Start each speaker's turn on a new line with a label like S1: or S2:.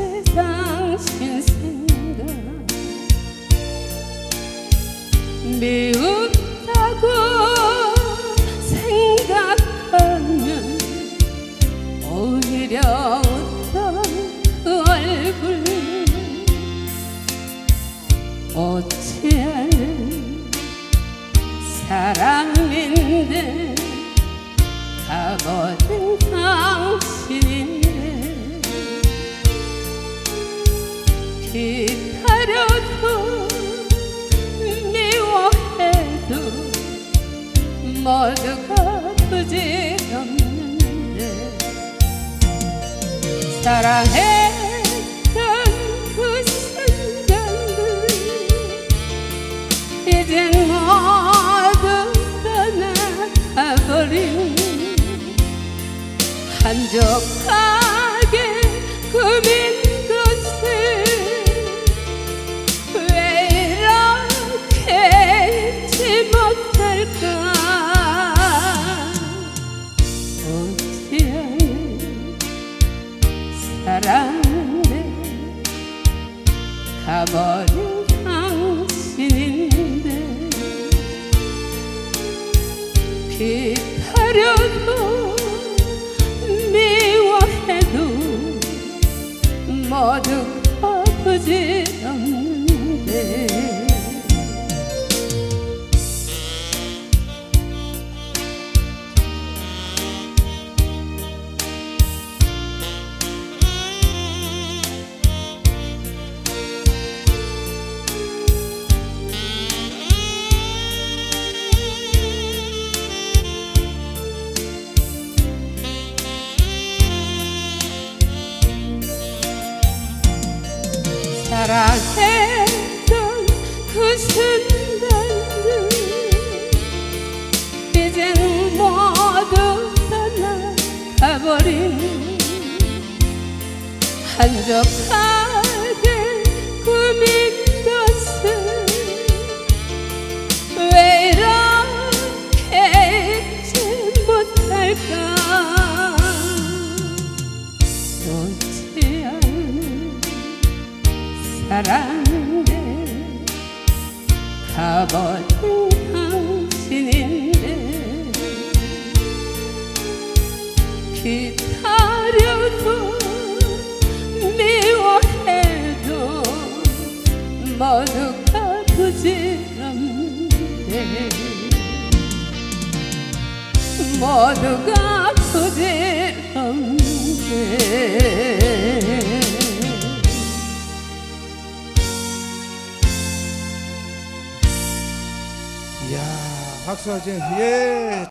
S1: 세상 신생가 미운 모두가 부질없는데 사랑했던 그 순간들 이젠 모두 떠나버린 한적하 버린 당신인데 기다려 사랑했던 그 순간들 이젠 모두 떠나가버린 한적하게 꾸민 것을 왜 이렇게 잊지 못할까 사랑인데 가버린 당신인데 기다려도 미워해도 모두가 부질없는데 모두가
S2: 이야, 박수 하죠. 예.